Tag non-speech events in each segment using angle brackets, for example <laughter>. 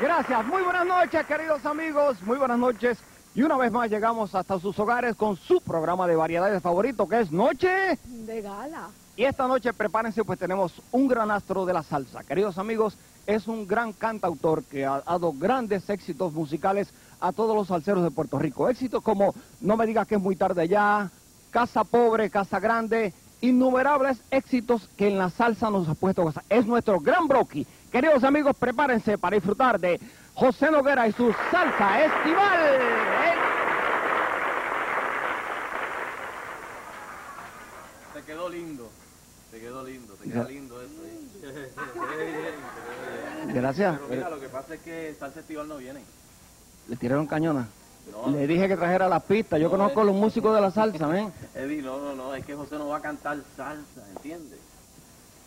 Gracias, muy buenas noches queridos amigos, muy buenas noches. Y una vez más llegamos hasta sus hogares con su programa de variedades favorito que es Noche De gala. Y esta noche prepárense pues tenemos un gran astro de la salsa. Queridos amigos, es un gran cantautor que ha dado grandes éxitos musicales a todos los salseros de Puerto Rico. Éxitos como No me digas que es muy tarde ya, Casa Pobre, Casa Grande, innumerables éxitos que en la salsa nos ha puesto gozar. Es nuestro gran broqui. Queridos amigos, prepárense para disfrutar de José Noguera y su salsa estival. ¿eh? Te quedó lindo, te quedó lindo, te quedó lindo eso. <laughs> ¿eh? Gracias. Pero mira, lo que pasa es que Salsa Estival no viene. Le tiraron cañona. No. Le dije que trajera las pistas. Yo No, conozco a eh. los músicos de la salsa, ¿ven? <laughs> Eddie, no, no, no, es que José no va a cantar salsa, ¿entiendes?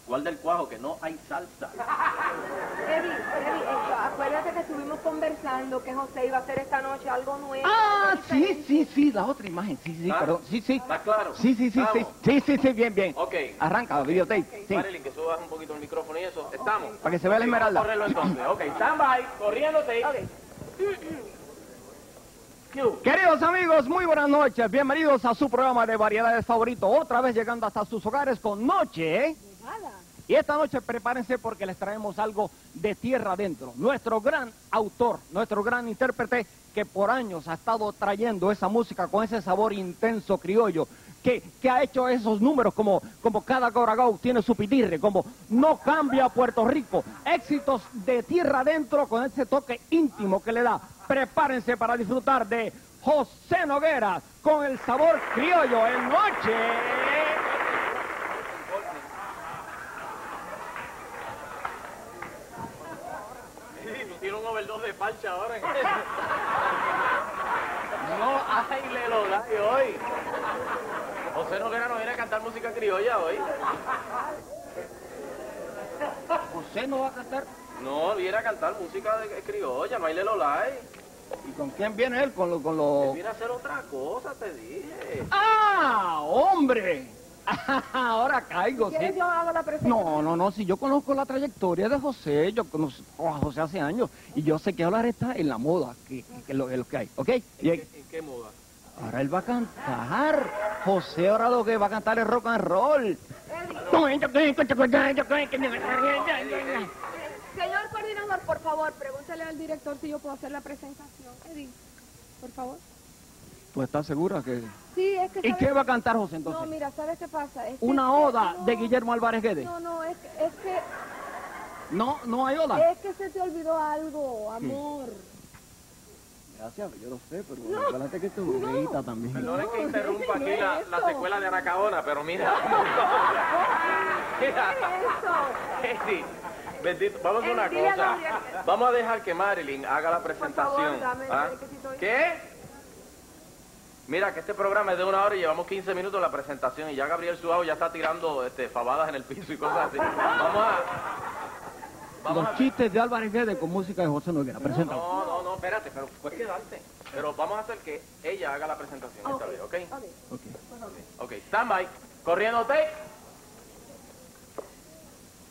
Guarda el cuajo, que no hay salsa. <laughs> Eddie, Eddie, esto, acuérdate que estuvimos conversando que José iba a hacer esta noche algo nuevo. Ah, algo sí, sí, sí, la otra imagen. Sí, sí, perdón. Sí, sí. ¿Está claro? Sí, sí, sí, sí. Sí, sí, sí, bien, bien. Ok. Arranca, videotape. Sí. Marilyn, que subas un poquito el micrófono y eso. ¿Estamos? Para que se vea la Ok, vamos a esmeralda. correrlo entonces. Ok, stand by, corriéndote. Ok. <clears throat> Queridos amigos, muy buenas noches. Bienvenidos a su programa de variedades favorito. Otra vez llegando hasta sus hogares con Noche. ¿eh? Y esta noche prepárense porque les traemos algo de tierra adentro. Nuestro gran autor, nuestro gran intérprete que por años ha estado trayendo esa música con ese sabor intenso criollo, que, que ha hecho esos números como, como cada Goragau tiene su pitirre, como No cambia Puerto Rico. Éxitos de tierra adentro con ese toque íntimo que le da. Prepárense para disfrutar de José Noguera con el sabor criollo en Noche. De parcha ahora. <laughs> no hay le lo da hoy. José Noguera no viene a cantar música criolla hoy. José no va a cantar. No, viene a cantar música de criolla, no hay le lo lai. ¿Y con quién viene él? Con los... Con Él los... viene a hacer otra cosa, te dije. ¡Ah, hombre! <laughs> Ahora caigo, sí. ¿Quieres yo hago la? No, no, no, si yo conozco la trayectoria de José, yo conozco a José hace años, y yo sé que ahora está en la moda, que, que es lo, es lo que hay, ¿ok? Y ¿En, en qué moda? Ahora él va a cantar, José ahora lo que va a cantar es rock and roll. Señor coordinador, por favor, pregúntale al director si yo puedo hacer la presentación. Eddie, por favor. ¿Tú estás segura que...? Sí, es que... ¿Y ¿sabes qué va a cantar José No, entonces? mira, ¿sabes qué pasa? Es que- Una es oda no, de Guillermo Álvarez Guedes. No, no, es, que- es que... No, no hay oda. Es que se te olvidó algo, amor. Gracias, yo lo sé, pero acuérdate que tu bonita también. Perdonen que interrumpa aquí ¿Qué la, es la secuela de Anacaona, pero mira. mira. <laughs> Bendito, vamos a una cosa. Vamos a dejar que Marilyn haga la presentación. dame el ¿ah? ¿Qué? Mira, que este programa es de una hora y llevamos 15 minutos la presentación y ya Gabriel Suárez ya está tirando este, fabadas en el piso y cosas así. Vamos a... Vamos Los a... chistes de Álvarez Guedes con música de José Noguera. Preséntalo. No, no, no, espérate, pero puedes quedarte. Pero vamos a hacer que ella haga la presentación esta vez, ¿ok? Ok. Ok. Stand by. Corriéndote.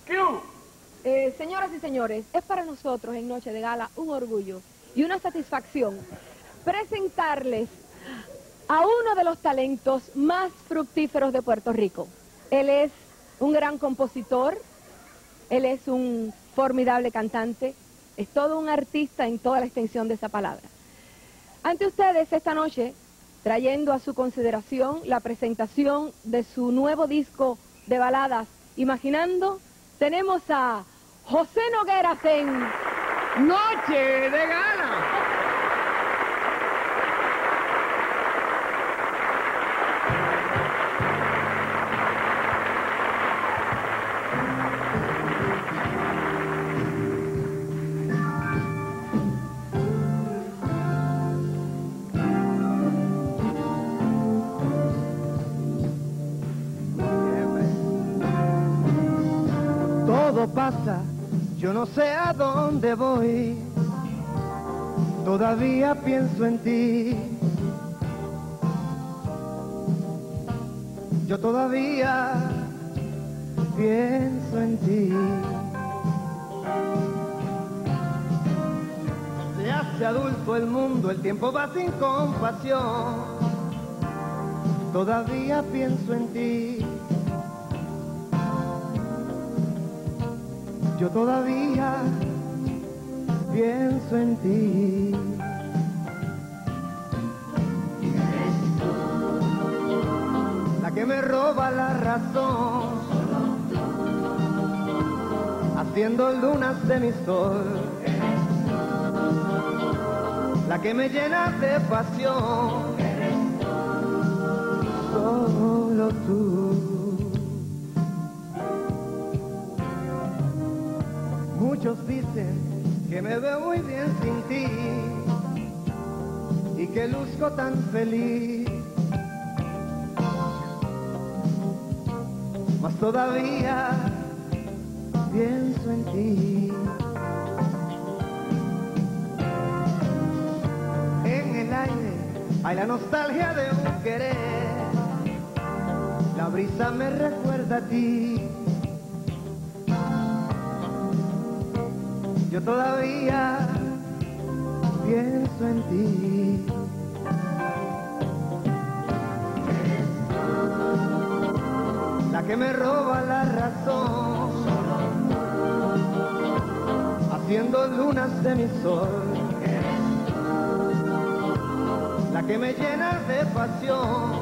Q. Eh, señoras y señores, es para nosotros en Noche de Gala un orgullo y una satisfacción presentarles a uno de los talentos más fructíferos de Puerto Rico. Él es un gran compositor, él es un formidable cantante, es todo un artista en toda la extensión de esa palabra. Ante ustedes esta noche, trayendo a su consideración la presentación de su nuevo disco de baladas, Imaginando, tenemos a José Nogueras en Noche de gala. Todo pasa, yo no sé a dónde voy. Todavía pienso en ti. Yo todavía pienso en ti. Se hace adulto el mundo, el tiempo va sin compasión. Todavía pienso en ti. Yo todavía pienso en ti. La que me roba la razón, haciendo lunas de mi sol. La que me llena de pasión, solo tú. Muchos dicen que me veo muy bien sin ti y que luzco tan feliz. Mas todavía pienso en ti. En el aire hay la nostalgia de un querer. La brisa me recuerda a ti. Yo todavía pienso en ti. La que me roba la razón, haciendo lunas de mi sol. La que me llena de pasión,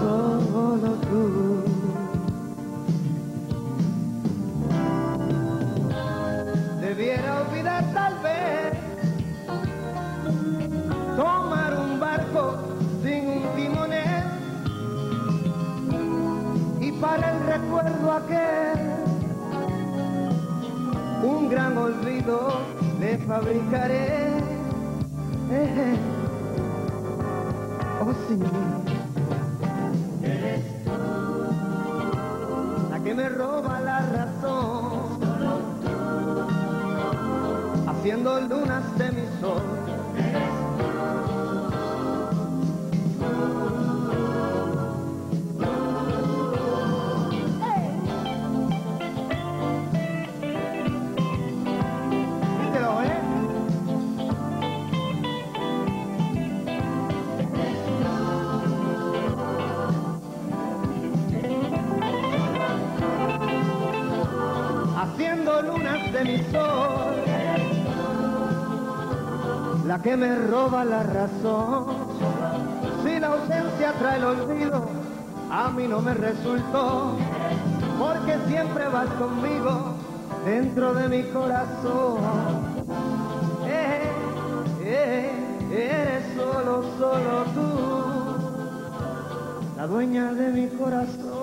solo tú. Tal vez tomar un barco sin un timonel y para el recuerdo aquel un gran olvido le fabricaré. Eh, oh sí. La que me roba la razón haciendo lunas de mi sol. La que me roba la razón. Si la ausencia trae el olvido, a mí no me resultó, porque siempre vas conmigo dentro de mi corazón. Eh, eh, eres solo, solo tú, la dueña de mi corazón.